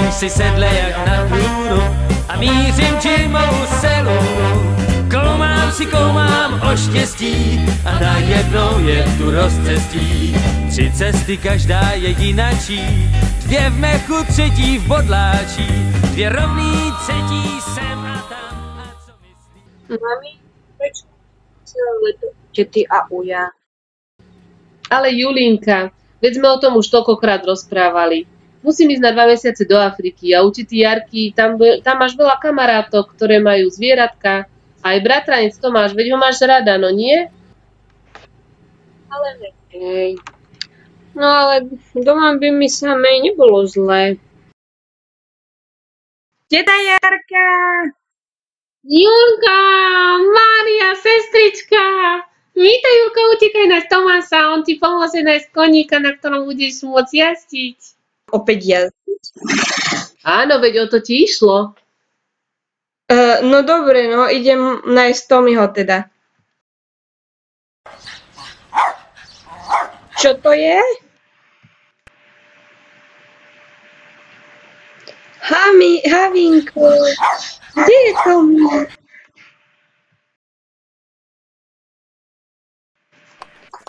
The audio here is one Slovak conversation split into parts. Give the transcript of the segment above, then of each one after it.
Sedím si sedle jak na trůnu a mířím čirmou selu. Kloumám si koumám o štěstí a najednou je tu rozcestí. Tři cesty, každá jedinačí, dvě v mechu, třetí v bodláčí, dvě rovný, třetí sem a tam. A co myslíš? Mami, prečo ty a uja? Ale Julinka, veď sme o tom už toľkokrát rozprávali. Musím ísť na dva mesiace do Afriky a učiť Jarky, tam, tam máš veľa kamarátov, ktoré majú zvieratka. Aj bratranec Tomáš, veď ho máš rada, no nie? Ale hej. No ale doma by mi samej nebolo zle. Teta Jarka! Julka, Mária, sestrička! Vítaj, Julka, utekaj na Tomáša, on ti pomôže nájsť koníka, na ktorom budeš môcť jazdiť. Opäť ja. Áno, veď o to ti išlo. Uh, no dobre, no idem nájsť Tommyho teda. Čo to je? Hami, Havinko, kde je Tommy?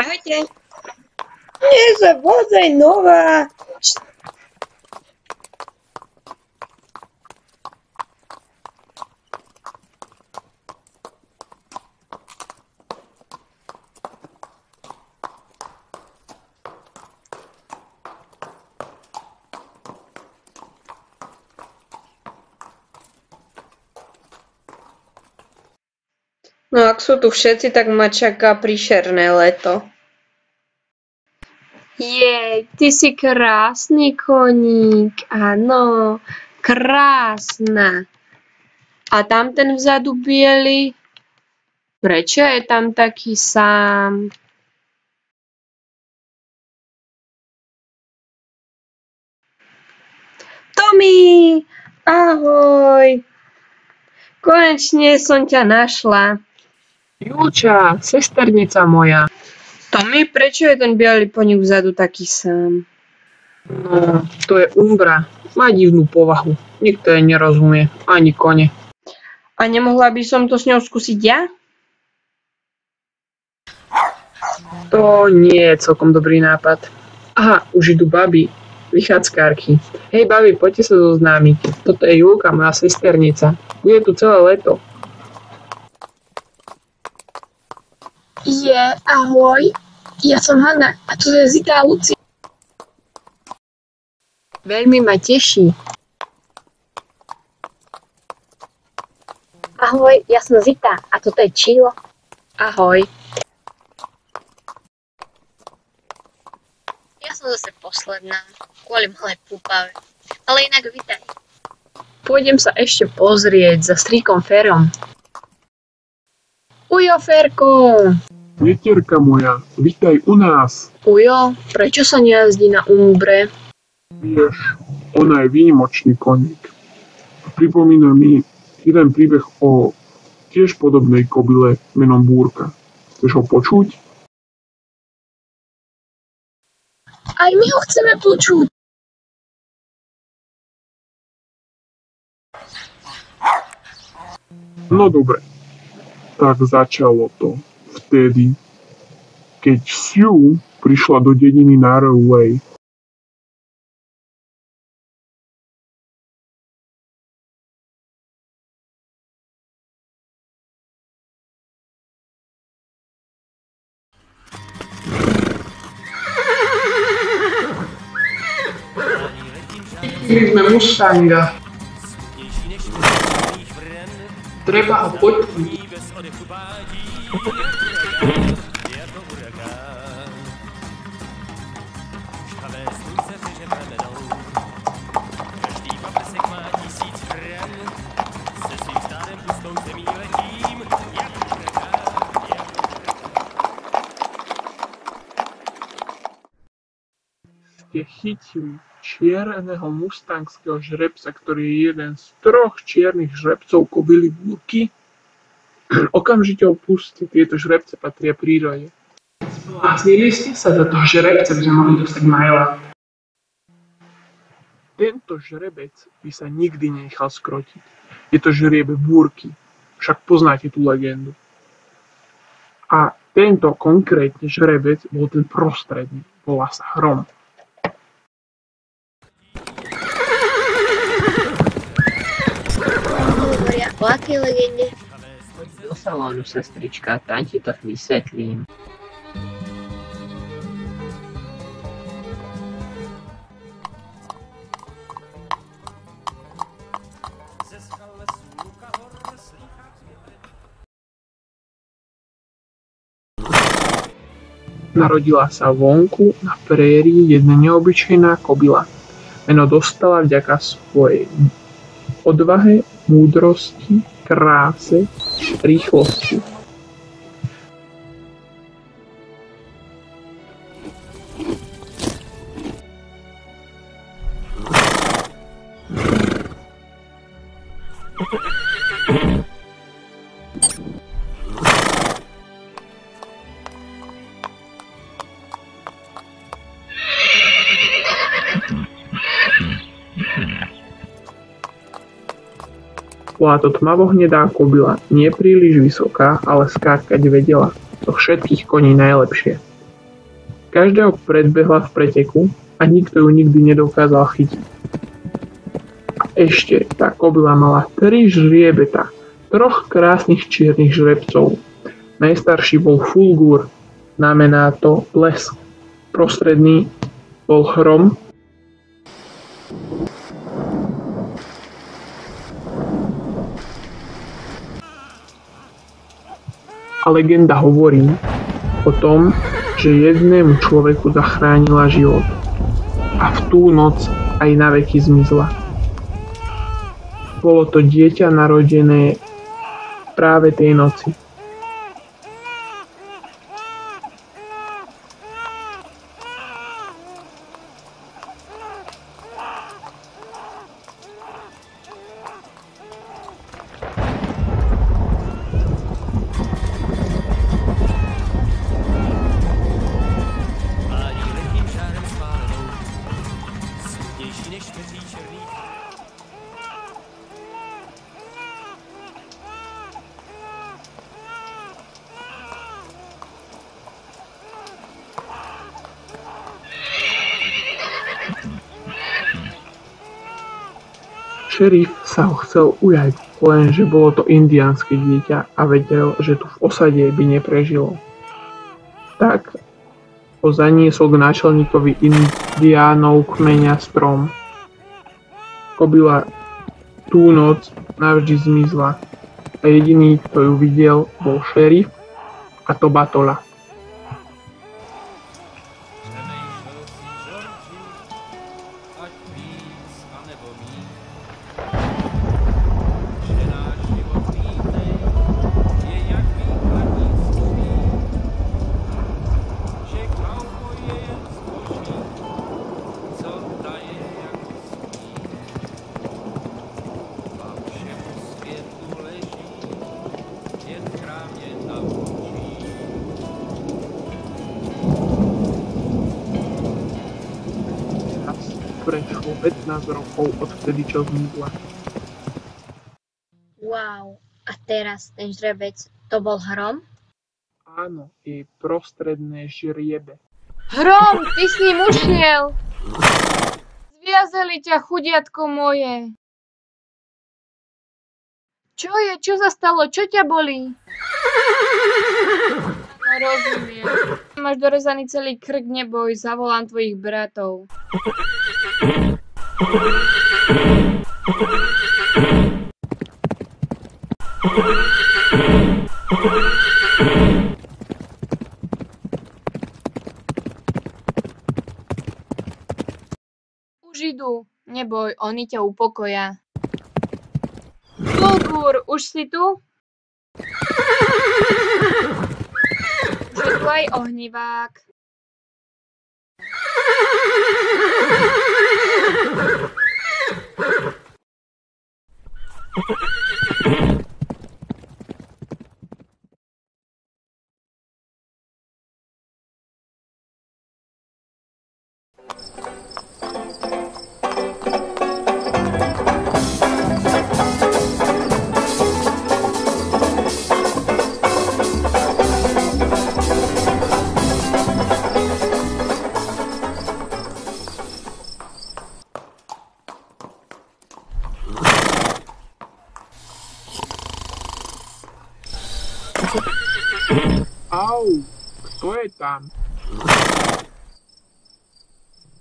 Ahojte. Nie, že vozaj nová. Ak sú tu všetci, tak ma čaká príšerné leto. Jej, ty si krásny koník, áno, krásna. A tam ten vzadu biely? Prečo je tam taký sám? Tommy, ahoj. Konečne som ťa našla. Julča, sesternica moja. Tommy, prečo je ten biely poník vzadu taký sám? No, to je Umbra. Má divnú povahu. Nikto jej nerozumie. Ani kone. A nemohla by som to s ňou skúsiť ja? To nie je celkom dobrý nápad. Aha, už idú baby. Vychádzkárky. Hej, babi, poďte sa zoznámiť. Toto je Julka, moja sesternica. Bude tu celé leto. Je, ahoj. Ja som Hanna a tu je Zita a Lucia. Veľmi ma teší. Ahoj, ja som Zita a toto je Čilo. Ahoj. Ja som zase posledná, kvôli malej púpave. Ale inak vitaj. Pôjdem sa ešte pozrieť za strýkom Ferom. Ujo, Ferko. Netierka moja, vitaj u nás. Ujo, prečo sa nejazdí na Umbre? Vieš, ona je výnimočný koník. Pripomína mi jeden príbeh o tiež podobnej kobyle menom Búrka. Chceš ho počuť? Aj my ho chceme počuť. No dobre. Tak začalo to vtedy, keď Sue prišla do dediny Narrowway. Sme Mustanga. Treba ho počuť. Ste chytili čierneho mustangského žrebca, ktorý je jeden z troch čiernych žrebcov kobily búrky. Okamžite opustite, tieto žrebce patria prírode. Zbláznili ste sa za toho žrebca, by mohli dostať Majla. tento žrebec by sa nikdy nenechal skrotiť. Je to žriebe búrky, však poznáte tú legendu. A tento konkrétne žrebec bol ten prostredný, volá sa Hrom. O akej legende? Salónu, sestrička, tam ti to vysvetlím. Narodila sa vonku na prérii jedna neobyčajná kobila. Meno dostala vďaka svojej odvahe, múdrosti, kráse, rýchlosti. Bola to tmavohnedá kobila, nie príliš vysoká, ale skákať vedela. Zo všetkých koní najlepšie. Každého predbehla v preteku a nikto ju nikdy nedokázal chytiť. A ešte tá kobila mala tri žriebeta, troch krásnych čiernych žrebcov. Najstarší bol Fulgur, znamená to les. Prostredný bol Hrom, a legenda hovorí o tom, že jednému človeku zachránila život a v tú noc aj na veky zmizla. Bolo to dieťa narodené práve tej noci. Sa ho chcel ujať, lenže bolo to indiánske dieťa a vedel, že tu v osade by neprežilo. Tak ho zaniesol k náčelníkovi indiánov kmeňa strom. Kobila tú noc navždy zmizla a jediný, kto ju videl, bol šerif a to Batola. 15 rokov od vtedy, čo zmizla. Wow. A teraz ten žrebec, to bol hrom? Áno, jej prostredné žriebe. Hrom, ty s ním ušiel! Zviazali ťa, chudiatko moje! Čo je? Čo sa stalo? Čo ťa bolí? No rozumiem. Máš dorezaný celý krk, neboj, zavolám tvojich bratov. Už idú. Neboj, oni ťa upokoja. Fulgur, už si tu? Už je Ha ha ha! Tam.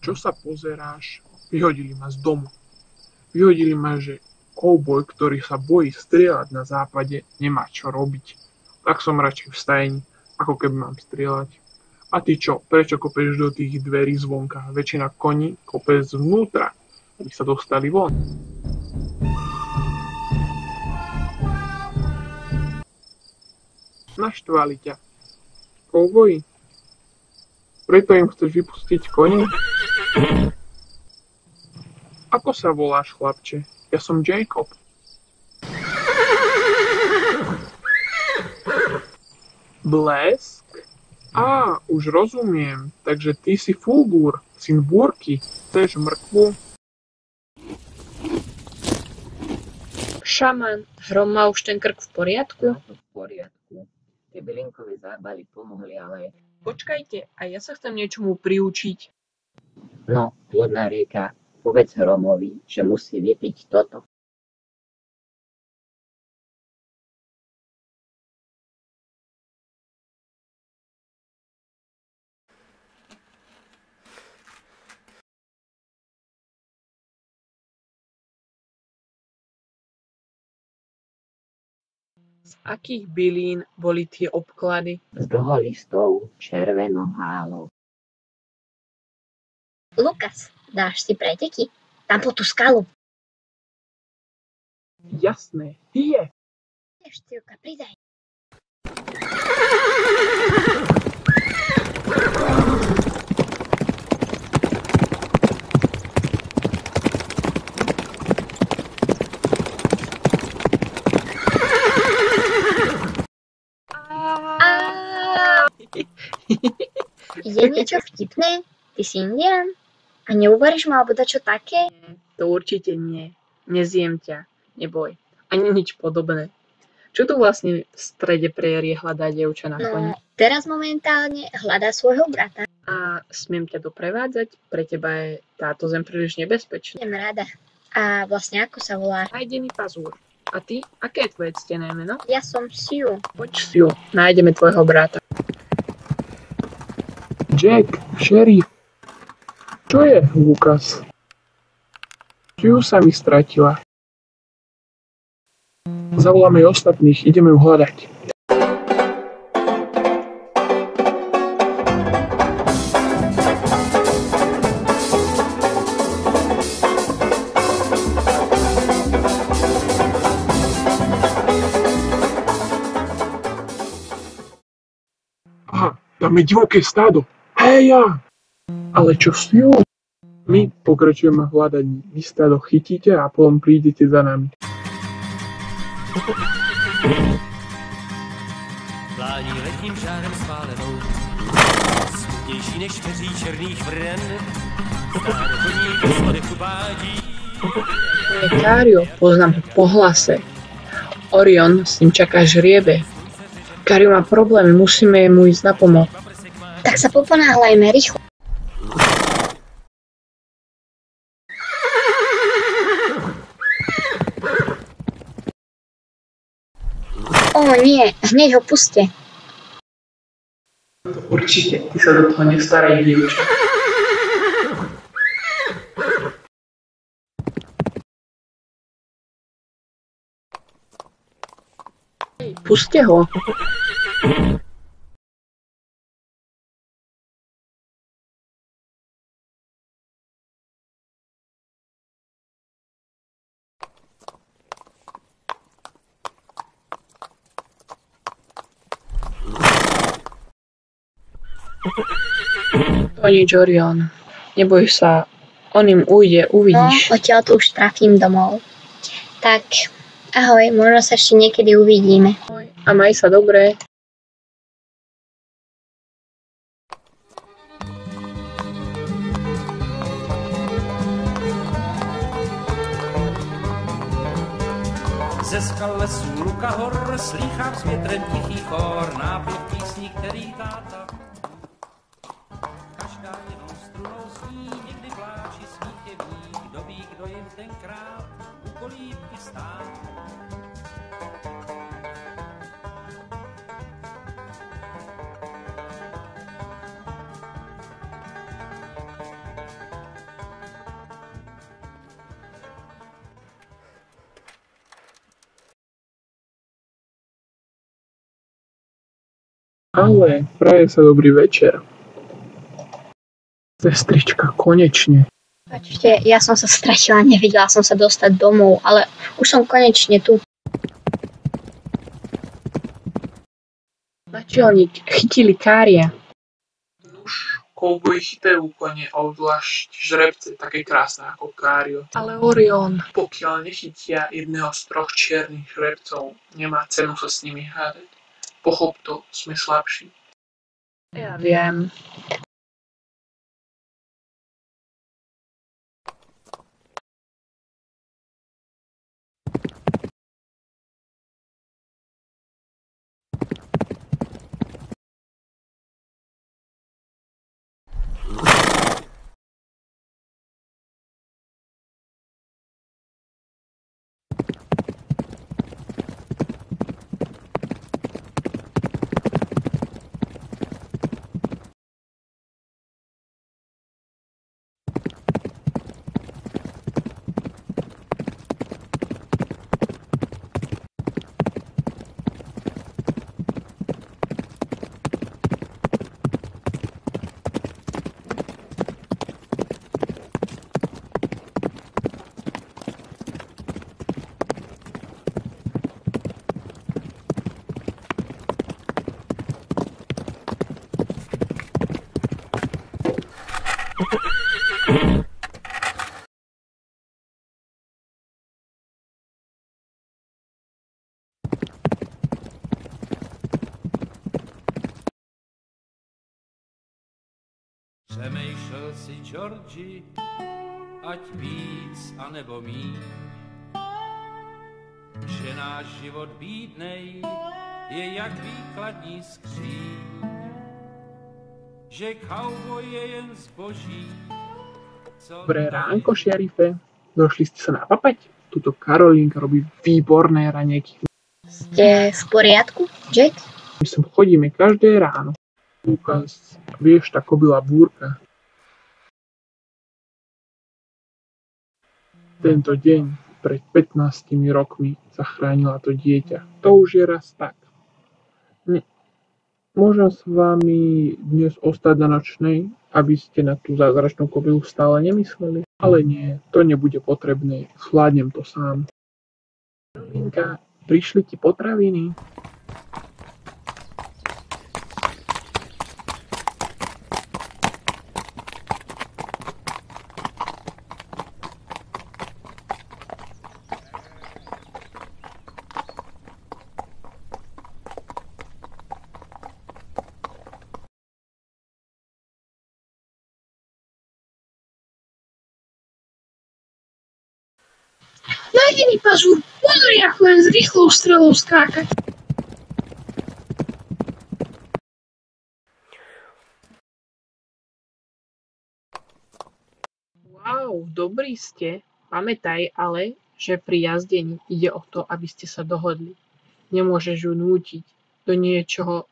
Čo sa pozeráš? Vyhodili ma z domu. Vyhodili ma, že kouboj, ktorý sa bojí strieľať na západe, nemá čo robiť. Tak som radšej v stajni, ako keby mám strieľať. A ty čo, prečo kopeš do tých dverí zvonka? Väčšina koní kope zvnútra, aby sa dostali von. Naštvali ťa. Kouboji? Preto im chceš vypustiť koni? Ako sa voláš, chlapče? Ja som Jacob. Blesk? Á, už rozumiem. Takže ty si Fulgur, syn Búrky. Chceš mrkvu? Šaman, Hrom má už ten krk v poriadku? V poriadku. Tie bylinkové zábaly pomohli, ale Počkajte, a ja sa chcem niečomu priučiť. no, plodná rieka. Povedz Hromovi, že musí vypiť toto. Z akých bylín boli tie obklady? Z dlholistov červenou hálou. Lukas, dáš si preteky? Tam po tú skalu. Jasné, je. Štýlka, pridaj. Je niečo vtipné? Ty si indian? A neuvaríš ma alebo dačo také? To určite nie. Nezjem ťa. Neboj. Ani nič podobné. Čo tu vlastne v strede prierie hľadá dievča na koni? No, teraz momentálne hľadá svojho brata. A smiem ťa doprevádzať? Pre teba je táto zem príliš nebezpečná. Idem rada. A vlastne ako sa volá? Nájdený pazúr. A ty? Aké je tvoje ctené meno? Ja som Siu. Poď si ju. Nájdeme tvojho brata. Jack, šerif. Čo je, Lukas? Čiu sa mi stratila. Zavoláme ostatných, ideme ju hľadať. Aha, tam je divoké stádo. Ja! Ale čo s ňou? My pokračujeme hľadať vy stádo chytíte a potom prídete za nami. Plání letním žárem spálenou, smutnější než peří černých vrren. Stádo koní bez bádí, Kario, poznám po hlase. Orion s ním čaká žriebe. Kario má problémy, musíme mu ísť na pomoc. Tak sa poponáhľajme rýchlo. O nie, hneď ho puste. Určite, ty sa do toho nestaraj, dievča. Puste ho. Nič, Orion. Neboj sa. On im ujde, No, uvidíš. odtiaľ to už trafím domov. Tak, ahoj, možno sa ešte niekedy uvidíme. A maj sa dobre. Ale praje sa dobrý večer. Sestrička, konečne. Počte, ja som sa stratila, nevedela som sa dostať domov, ale už som konečne tu. Načelník, chytili kária. Už kouboji chytajú kone, obzvlášť žrebce, také krásne ako Kário. Ale Orion. Pokiaľ nechytia jedného z troch čiernych žrebcov, nemá cenu sa s nimi hádať. Pochop to, sme slabší. Ja viem. Přemýšlel si, Georgi, ať víc anebo míň, že náš život bídnej je jak výkladní skříň, že cowboy je jen zboží, co Dobré ránko, šerife. Došli ste sa napapať? Tuto Karolínka robí výborné raňajky. Ste v poriadku, Jack? My sem chodíme každé ráno. Lukas, vieš, tá kobila búrka. Tento deň pred 15 rokmi zachránila to dieťa. To už je raz tak. Ne. Môžem s vami dnes ostať na nočnej, aby ste na tú zázračnú kobilu stále nemysleli? Ale nie, to nebude potrebné. Zvládnem to sám. Linka, prišli ti potraviny? Nájdený pazúr, pozri, ako strelou skákať. Wow, dobrí ste. Pamätaj ale, že pri jazdení ide o to, aby ste sa dohodli. Nemôžeš ju nútiť do niečoho,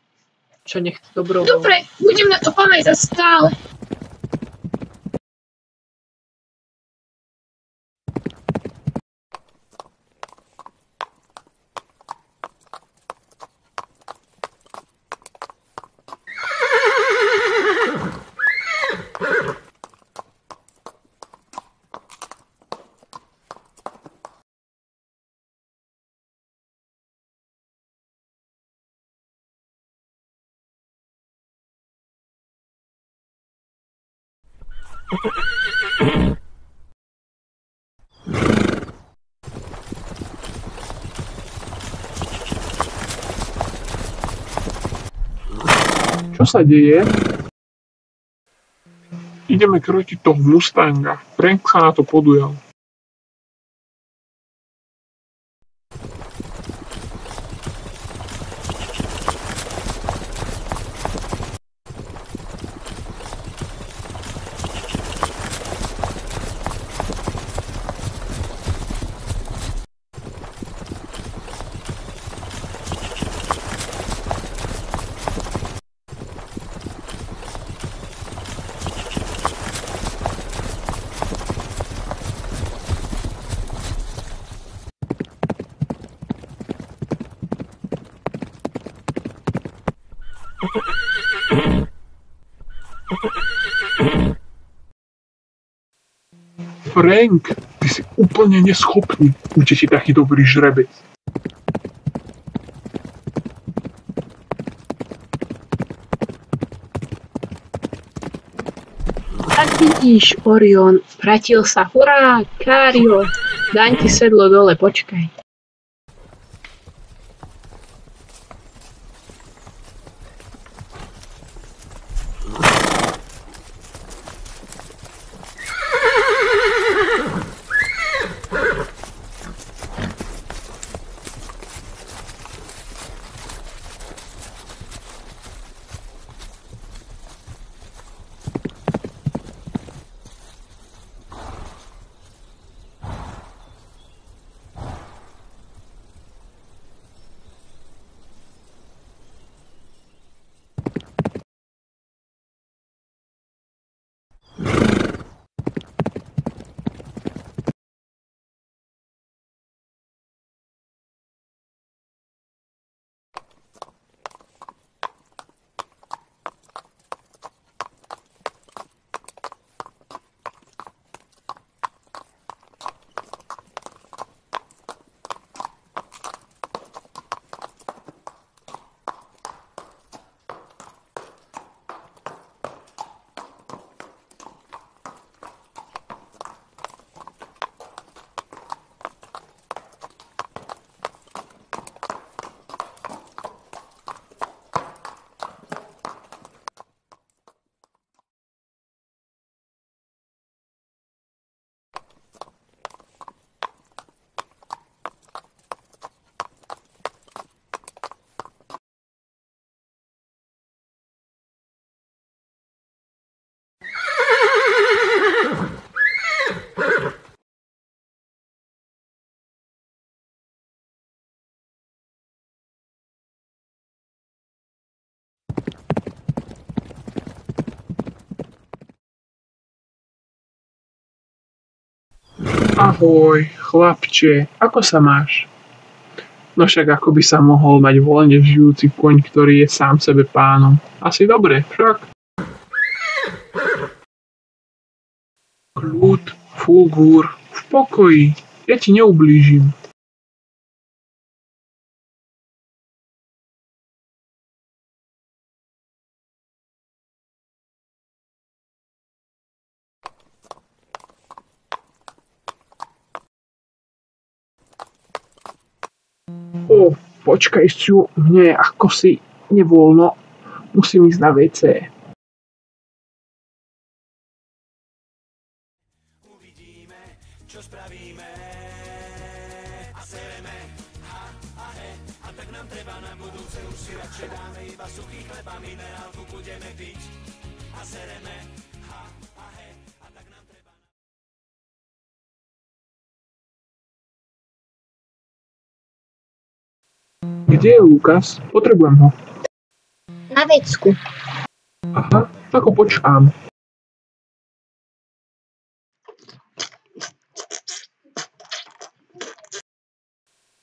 čo nechce dobrovoľne. Dobre, budem na to pamätať stále. Čo sa deje? Ideme krotiť toho Mustanga. Frank sa na to podujal. Frank, ty si úplne neschopný. Bude ti taký dobrý žrebec. Tak vidíš, Orion, vrátil sa, hurá, Kário, daň ti sedlo dole, počkaj. Ahoj, chlapče, ako sa máš? No však ako by sa mohol mať voľne žijúci koň, ktorý je sám sebe pánom. Asi dobre, však? Kľud, fulgúr, v pokoji, ja ti neublížim. O, počkaj, Stu, mne ako si nevoľno. Musím ísť na WC. Kde je Lukas? Potrebujem ho. Na vecku. Aha, ako počkám.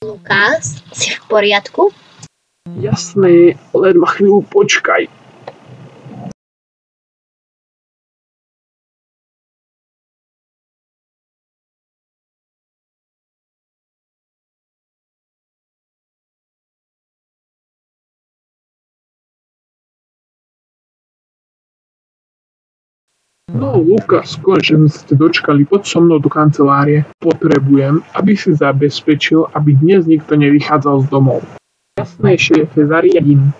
Lukas, si v poriadku? Jasné, len ma chvíľu počkaj. No, Lukas, konečne sme ste dočkali, poď so mnou do kancelárie. Potrebujem, aby si zabezpečil, aby dnes nikto nevychádzal z domov. Jasné, šéfe, zariadím.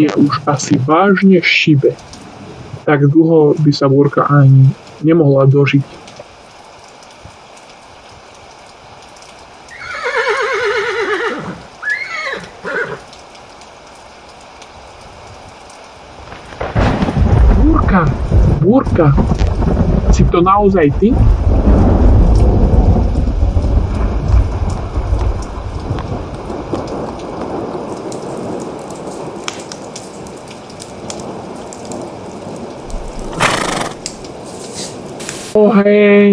Mne už asi vážne šibe. Tak dlho by sa búrka ani nemohla dožiť. Búrka, búrka, si to naozaj ty? Bye.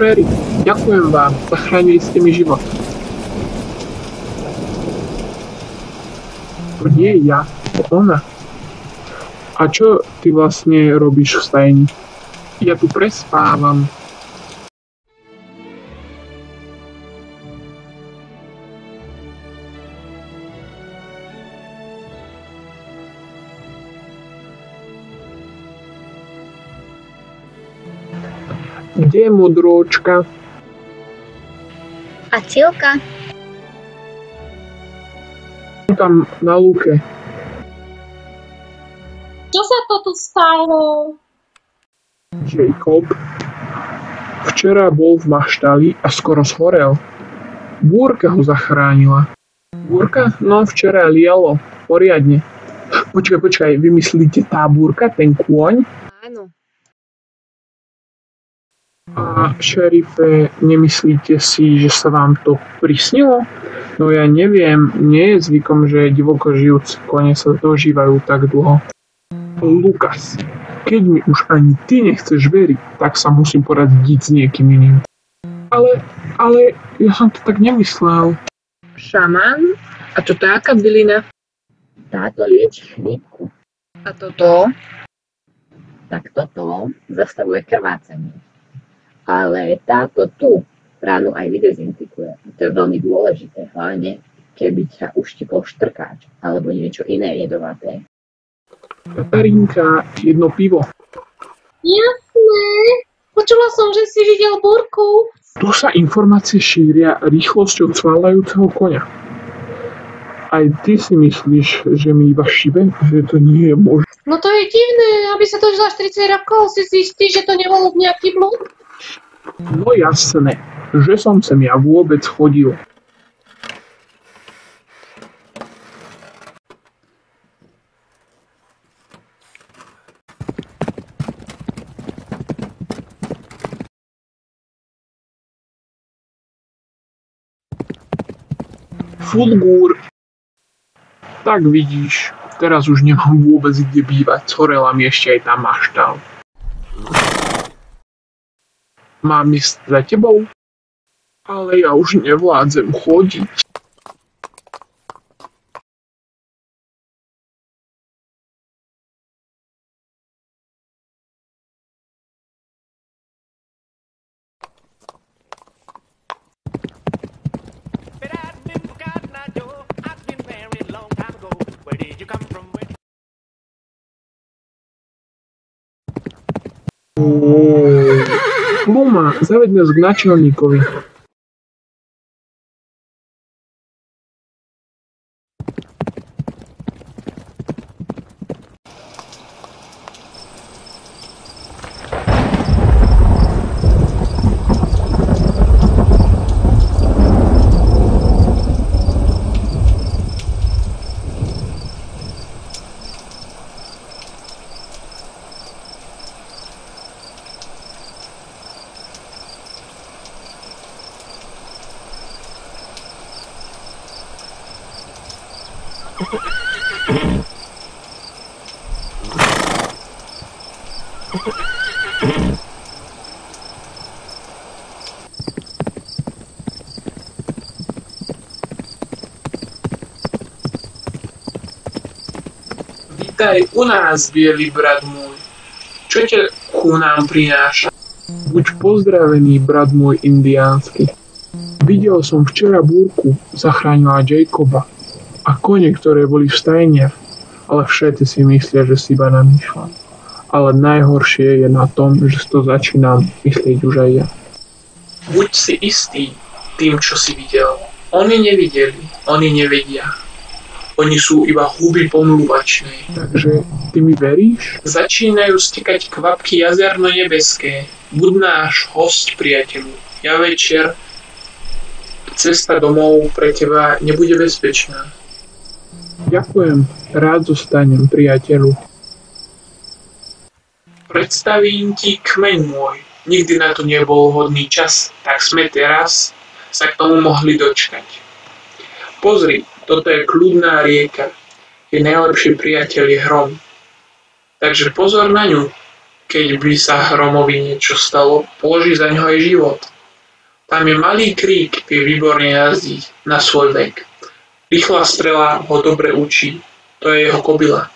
Sherry, ďakujem vám, zachránili ste mi život. To nie ja, to ona. A čo ty vlastne robíš v stajni? Ja tu prespávam. Je modročka? A Cilka? Tam na lúke. Čo sa to tu stalo? Jacob včera bol v maštali a skoro zhorel. Búrka ho zachránila. Búrka? No včera lialo. Poriadne. Počkaj, počkaj, vy myslíte tá búrka, ten kôň? Áno. A šerife, nemyslíte si, že sa vám to prisnilo? No ja neviem, nie je zvykom, že divoko žijúce kone sa dožívajú tak dlho. Lukas, keď mi už ani ty nechceš veriť, tak sa musím poradiť s niekým iným. Ale, ale ja som to tak nemyslel. Šaman? A čo to je aká bylina? Táto lieči chrípku. A toto? Tak toto zastavuje krvácanie. Ale táto tu ránu aj vydezinfikuje. To je veľmi dôležité, hlavne keby ťa uštipol štrkáč alebo niečo iné jedovaté. Katarinka, jedno pivo. Jasné. Počula som, že si videl búrku. Tu sa informácie šíria rýchlosťou cvalajúceho konia. Aj ty si myslíš, že mi iba šibe? Že to nie je možné. No to je divné, aby sa to žila 40 rokov. Si istý, že to nebol nejaký blúd? No jasné, že som sem ja vôbec chodil. Fulgur. Tak vidíš, teraz už nemám vôbec kde bývať, zhorela mi ešte aj tá maštal. Mám ísť za tebou? Ale ja už nevládzem chodiť. Luma, zaveď nás k náčelníkovi. Vítaj u nás, biely brat môj. Čo ťa ku nám prináša? Buď pozdravený, brat môj indiánsky. Videl som včera búrku, zachránila Jacoba a kone, ktoré boli v stajne, ale všetci si myslia, že si iba namýšľam. Ale najhoršie je na tom, že si to začínam myslieť už aj ja. Buď si istý tým, čo si videl. Oni nevideli, oni nevedia. Oni sú iba huby pomluvačné. Takže ty mi veríš? Začínajú stekať kvapky jazerno nebeské. Buď náš host, priateľu. Ja večer cesta domov pre teba nebude bezpečná. Ďakujem, rád zostanem, priateľu. Predstavím ti kmeň môj. Nikdy na to nebol vhodný čas, tak sme teraz sa k tomu mohli dočkať. Pozri, toto je kľudná rieka. Jej najlepší priateľ je hrom. Takže pozor na ňu. Keď by sa hromovi niečo stalo, položí za ňo aj život. Tam je malý krík, vie výborne jazdiť na svoj vek. Rýchla strela ho dobre učí. To je jeho kobila.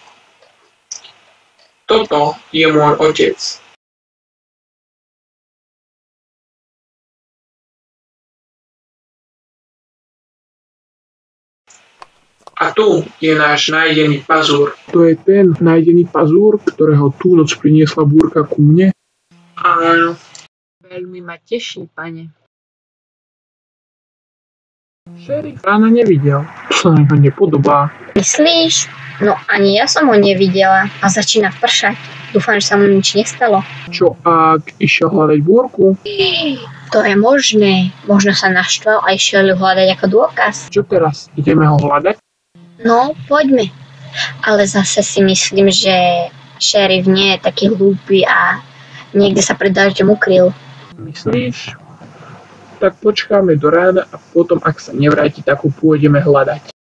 Toto je môj otec. A tu je náš nájdený pazúr. To je ten nájdený pazúr, ktorého tú noc priniesla búrka ku mne? Áno. Veľmi ma teší, pane. Šerif rána nevidel. To sa na nepodobá. Myslíš? No ani ja som ho nevidela a začína pršať. Dúfam, že sa mu nič nestalo. Čo ak išiel hľadať búrku? To je možné. Možno sa naštval a išiel ju hľadať ako dôkaz. Čo teraz? Ideme ho hľadať? No, poďme. Ale zase si myslím, že šerif nie je taký hlúpy a niekde sa pred dažďom ukryl. Myslíš? Tak počkáme do rána a potom, ak sa nevráti, tak ho pôjdeme hľadať.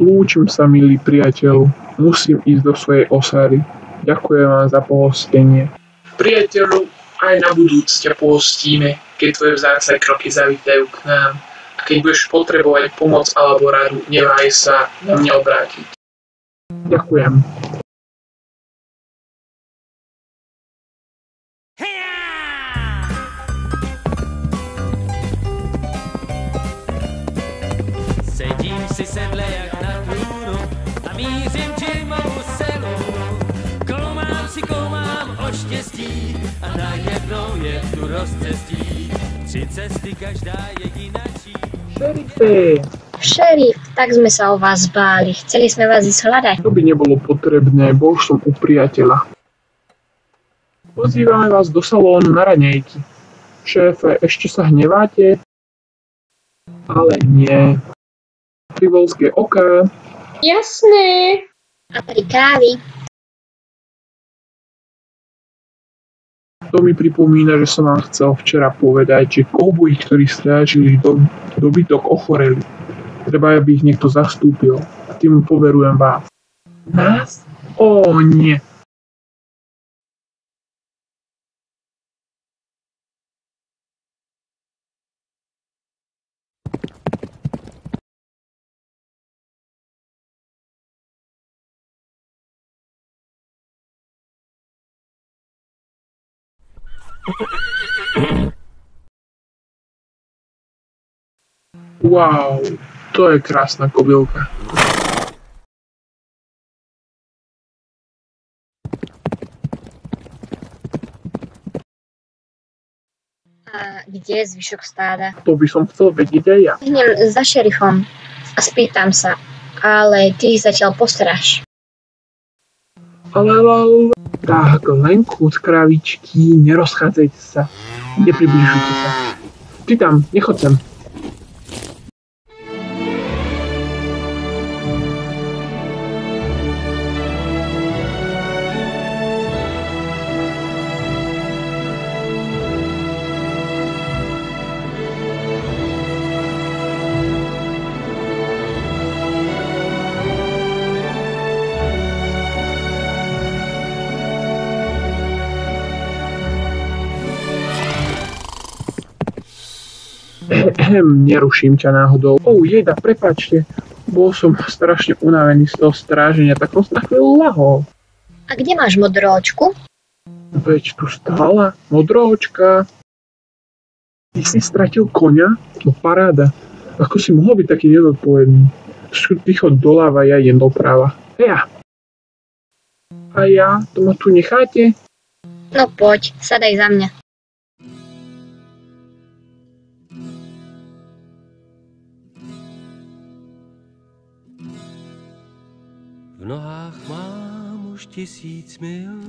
Lúčim sa, milý priateľ. Musím ísť do svojej osady. Ďakujem vám za pohostenie. Priateľu, aj na budúc ťa pohostíme, keď tvoje vzácne kroky zavítajú k nám. A keď budeš potrebovať pomoc alebo radu, neváj sa na mňa obrátiť. Ďakujem. Sedím si sedle jak na trůnu a mířím Jimovu selu. Kloumám si koumám o štěstí a najednou je tu rozcestí. Tři cesty, každá jedinačí. Šerife, Šerif, tak sme sa o vás báli. Chceli sme vás ísť hľadať. to by nebolo potrebné, bol som u priateľa. Pozývame vás do salónu na raňajky. Šéfe, ešte sa hneváte? Ale nie. Privolské oká, Jasné. A tri kávy. To mi pripomína, že som vám chcel včera povedať, že kouboji, ktorí strážili do, dobytok, ochoreli. Treba, aby ich niekto zastúpil. Tým poverujem vás. Nás? Ó, nie. Wow, to je krásna kobylka. A kde je zvyšok stáda? To by som chcel vedieť aj ja. Hnem za šerifom a spýtam sa, ale ty ich zatiaľ postaráš. Ale. Tak, len kút kravičky, nerozchádzajte sa. Nepribližujte sa. Ty tam, nechoď sem. Ehem, neruším ťa náhodou. Oh, jeda, prepačte. Bol som strašne unavený z toho stráženia, tak som sa na chvíľu lahol. A kde máš modroočku? Veď tu stála, modroočka. Ty si stratil konia? No paráda. Ako si mohol byť taký nezodpovedný? Ticho doľava, ja idem doprava. Ja. A ja? To ma tu necháte? No poď, sadaj za mňa. Nohách mám už tisíc mil,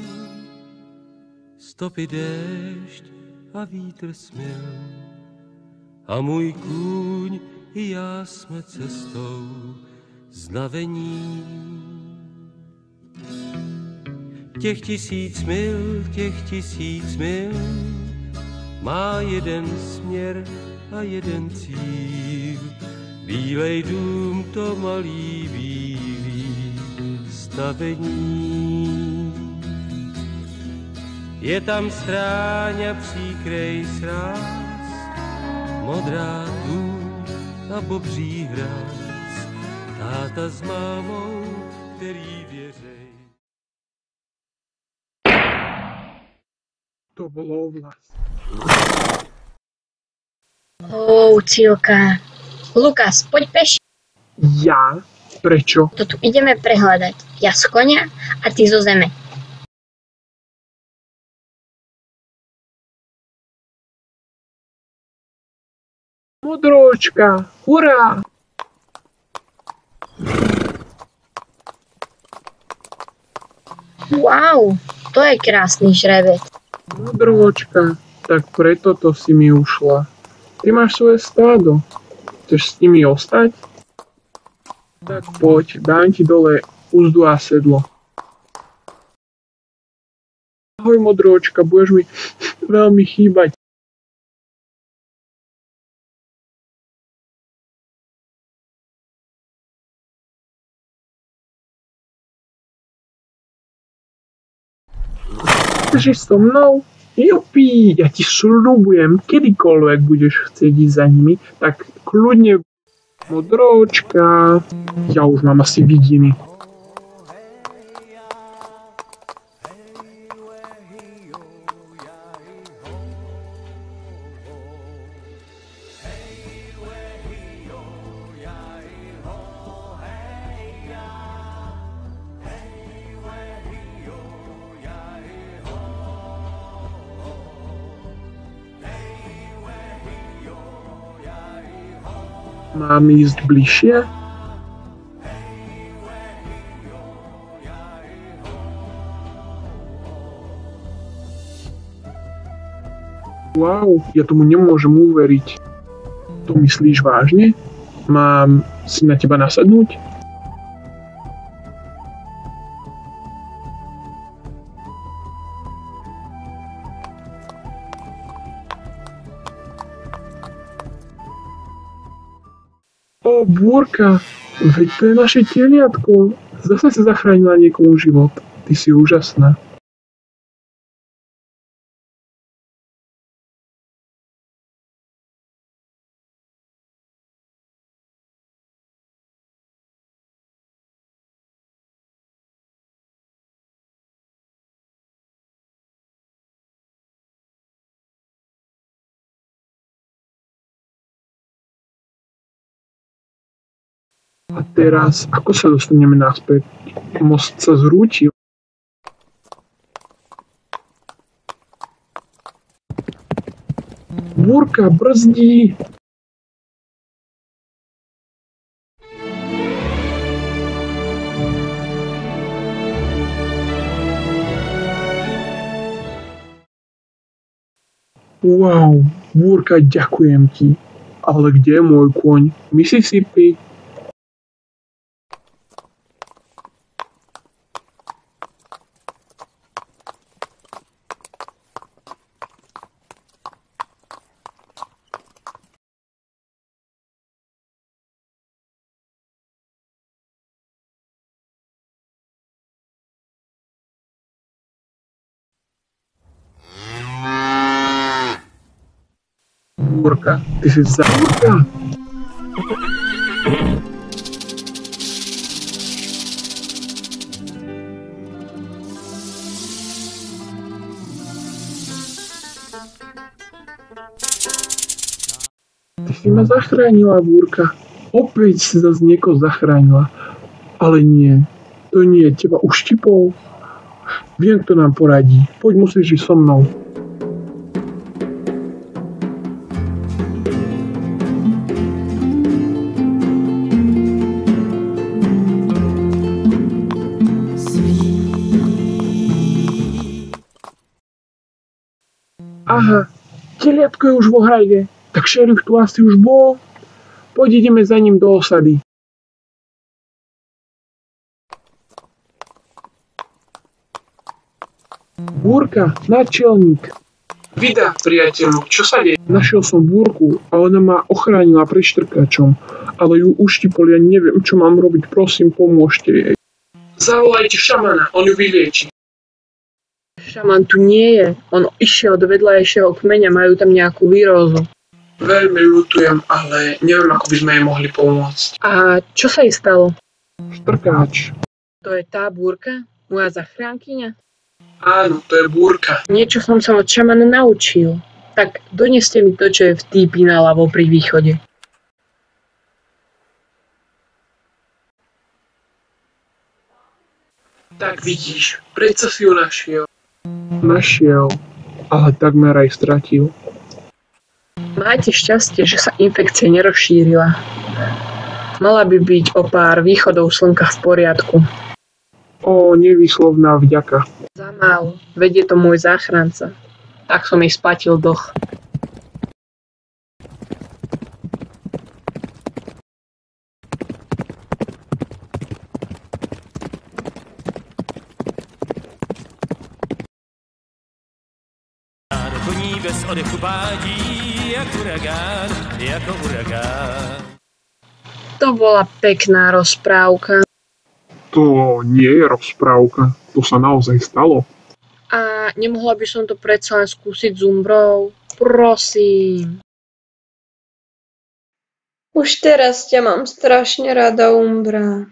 stopy déšť a vítr smil. A můj kůň i já jsme cestou znavení. Těch tisíc mil, těch tisíc mil má jeden směr a jeden cíl. Bílej dům to malý bílý stavení. Je tam stráň a příkrej sráz, modrá dům a bobří hráz, táta s mámou, který věřej. To bolo ovlas. Ó, Cilka. Lukas, poď peš. Ja? Prečo? To tu ideme prehľadať. Ja z konia a ty zo zeme. Modročka, hurá! Wow, to je krásny žrebec. Modročka, tak preto to si mi ušla. Ty máš svoje stádo. Chceš s nimi ostať? Tak poď, dám ti dole úzdu a sedlo. Ahoj modročka, budeš mi veľmi chýbať. Chceš so mnou? Jupi, ja ti sľubujem, kedykoľvek budeš chcieť ísť za nimi, tak kľudne modročka. Ja už mám asi vidiny. Mám ísť bližšie? Wow, ja tomu nemôžem uveriť. To myslíš vážne? Mám si na teba nasadnúť? O, Búrka, veď to je naše teliatko. Zase si zachránila niekomu život. Ty si úžasná. Teraz, ako sa dostaneme naspäť? Most sa zrútil. Búrka, brzdí! Wow, Búrka, ďakujem ti. Ale kde je môj kôň? Mississippi? Búrka. Ty si zábúrka? Ty si ma zachránila, búrka. Opäť si zase niekoho zachránila. Ale nie, to nie, teba uštipol. Viem, kto nám poradí. Poď, musíš ísť so mnou. Teliatko je už vo hrajde. Tak šerif tu asi už bol. Poď ideme za ním do osady. Búrka, náčelník. Vida, priateľu, čo sa deje? Našiel som búrku a ona ma ochránila pred štrkačom, ale ju uštipol, ja neviem, čo mám robiť, prosím, pomôžte jej. Zavolajte šamana, on ju vylieči. Šaman tu nie je. On išiel do vedľajšieho kmeňa, majú tam nejakú výrozu. Veľmi ľutujem, ale neviem, ako by sme jej mohli pomôcť. A čo sa jej stalo? Štrkáč. To je tá búrka? Moja zachránkyňa? Áno, to je búrka. Niečo som sa od šamana naučil. Tak doneste mi to, čo je v týpi naľavo pri východe. Tak vidíš, predsa si ju našiel. Našiel, ale takmer aj stratil. Máte šťastie, že sa infekcia nerozšírila. Mala by byť o pár východov slnka v poriadku. O, nevýslovná vďaka. Za málo. Vedie to môj záchranca. Tak som jej spatil doch. Do odechu pádí, jak uragán, jako uragán. To bola pekná rozprávka. To nie je rozprávka, to sa naozaj stalo. A nemohla by som to predsa len skúsiť s umbrou? Prosím. Už teraz ťa mám strašne rada, Umbra.